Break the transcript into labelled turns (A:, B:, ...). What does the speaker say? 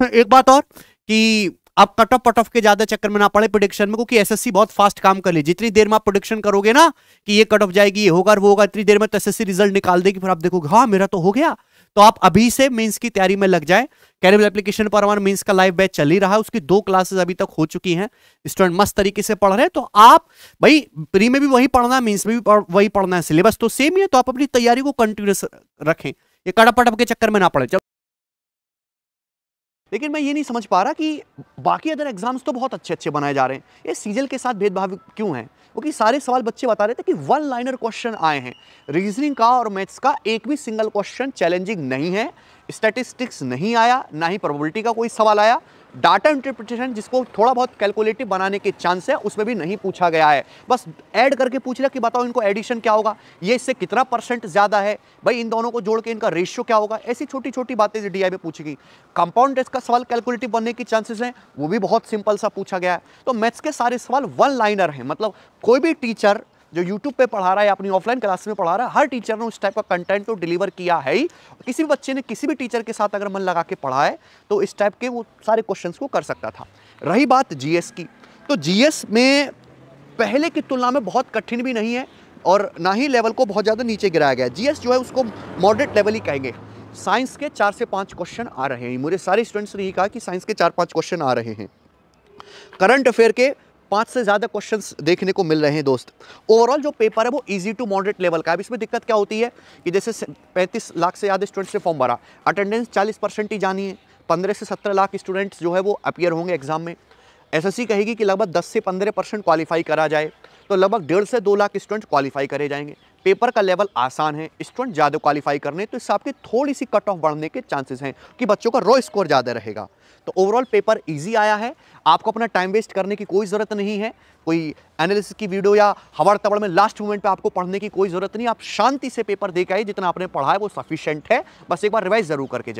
A: एक बात और कि आप कट ऑफ़ पट ऑफ़ के ज़्यादा चक्कर में ना पड़े प्रोडिक्शन में, क्योंकि एसएससी बहुत फास्ट काम कर ली। जितनी देर में आप प्रोडिक्शन करोगे ना कि ये कट ऑफ़ जाएगी, ये होगा, वो होगा, इतनी देर में तो एसएससी रिज़ल्ट निकाल देगी, फिर आप देखोगे हाँ मेरा तो हो गया। तो आप अभी से मेंस की तैयारी में लग जाए। कैरिबल एप्लीकेशन पर हमारा मेंस का लाइव बैच चल ही रहा है, उसकी दो क्लासेस अभी तक हो चुकी हैं। स्टूडेंट मस्त तरीके से पढ़ रहे हैं तो आप भाई प्री में भी वही पढ़ना है मेंस में भी वही पढ़ना है। सिलेबस तो सेम ही है तो आप अपनी तैयारी को कंटिन्यूस रखें। ये कड़प पटप के चक्कर में ना पड़े। लेकिन मैं ये नहीं समझ पा रहा कि बाकी अदर एग्ज़ाम्स तो बहुत अच्छे अच्छे बनाए जा रहे हैं। ये सीजल के साथ भेदभाव क्यों है? क्योंकि सारे सवाल बच्चे बता रहे थे कि वन लाइनर क्वेश्चन आए हैं। रीजनिंग का और मैथ्स का एक भी सिंगल क्वेश्चन चैलेंजिंग नहीं है। स्टैटिस्टिक्स नहीं आया, ना ही प्रोबेबिलिटी का कोई सवाल आया। डाटा इंटरप्रिटेशन जिसको थोड़ा बहुत कैलकुलेटिव बनाने के चांस है, उसमें भी नहीं पूछा गया है। बस ऐड करके पूछ लिया कि बताओ इनको एडिशन क्या होगा, ये इससे कितना परसेंट ज़्यादा है, भाई इन दोनों को जोड़ के इनका रेशियो क्या होगा? ऐसी छोटी छोटी बातें डी में पूछी गई कंपाउंड टेस्ट का सवाल कैलकुलेटिव बनने की चांसेस हैं, वो भी बहुत सिंपल सा पूछा गया है। तो मैथ्स के सारे सवाल वन लाइनर हैं मतलब कोई भी टीचर जो यूट्यूब पे पढ़ा रहा है, अपनी ऑफलाइन क्लास में पढ़ा रहा है, हर टीचर ने उस टाइप का कंटेंट तो डिलीवर किया है ही। किसी भी बच्चे ने किसी भी टीचर के साथ अगर मन लगा के पढ़ा है तो इस टाइप के वो सारे क्वेश्चन को कर सकता था। रही बात जीएस की तो जीएस में पहले की तुलना में बहुत कठिन भी नहीं है और ना ही लेवल को बहुत ज़्यादा नीचे गिराया गया। जीएस जो है, उसको मॉडरेट लेवल ही कहेंगे। साइंस के चार से पाँच क्वेश्चन आ रहे हैं। मुझे सारे स्टूडेंट्स ने यही कहा कि साइंस के चार पाँच क्वेश्चन आ रहे हैं। करंट अफेयर के पाँच से ज़्यादा क्वेश्चंस देखने को मिल रहे हैं दोस्त। ओवरऑल जो पेपर है वो इजी टू मॉडरेट लेवल का है। इसमें दिक्कत क्या होती है कि जैसे पैंतीस लाख से ज़्यादा स्टूडेंट्स ने फॉर्म भरा। अटेंडेंस चालीस परसेंट ही जानी है। पंद्रह से सत्रह लाख स्टूडेंट्स जो है वो अपियर होंगे एग्ज़ाम में। एसएससी कहेगी कि लगभग दस से पंद्रह परसेंट क्वालिफाई करा जाए। तो लगभग डेढ़ से दो लाख स्टूडेंट क्वालिफाई करे जाएँगे। पेपर का लेवल आसान है, स्टूडेंट ज़्यादा क्वालिफाई करने तो इस आपकी थोड़ी सी कट ऑफ़ बढ़ने के चांसेस हैं कि बच्चों का रो स्कोर ज़्यादा रहेगा। तो ओवरऑल पेपर इजी आया है, आपको अपना टाइम वेस्ट करने की कोई ज़रूरत नहीं है, कोई एनालिसिस की वीडियो या हवड़ तबड़ में लास्ट मोमेंट पे आपको पढ़ने की कोई ज़रूरत नहीं, आप शांति से पेपर दे के आइए, जितना आपने पढ़ा है वो सफिशेंट है, बस एक बार रिवाइज ज़रूर करके जाएँ।